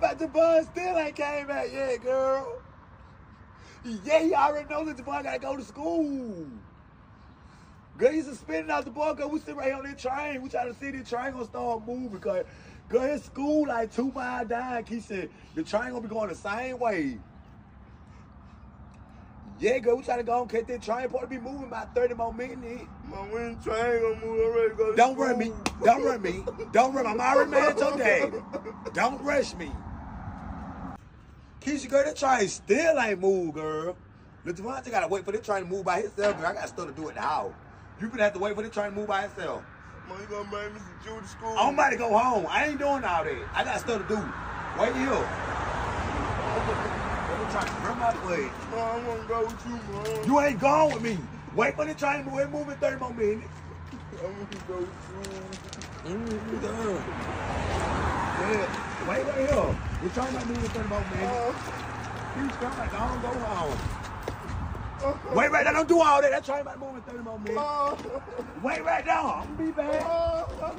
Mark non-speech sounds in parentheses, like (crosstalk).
talking about the bus still ain't came back yet, girl. Yeah, he already knows that the boy gotta go to school. Girl, he's suspended out the boy because we sit right here on that train. We trying to see the train gonna start moving because girl, his school like two miles down. He said the train gonna be going the same way. Yeah, girl, we trying to go and catch that train. Probably be moving about 30 more minutes. My the train gonna move, I'm go Don't school. run me. Don't run me. Don't run. I'm already mad at your (laughs) daddy. Don't rush me. Keisha, girl, that train still ain't moved, girl. Look, Devontae gotta wait for the train to move by himself, girl. I got stuff to do at the house. You gonna have to wait for the train to move by itself. Man, you gonna bring me to school? I'm about to go home. I ain't doing all that. I got stuff to do. Wait here. Let me try to run my way. Man, I'm gonna go with you, man. You ain't going with me. Wait for the train to move. It moving 30 more minutes. I'm gonna go with you. Mm, done. Wait right here. Train might move in 30 more minutes. You I don't go home. Wait right there. Don't do all that. That train might move in 30 more minutes. Uh, Wait right there. I'm gonna be back. uh.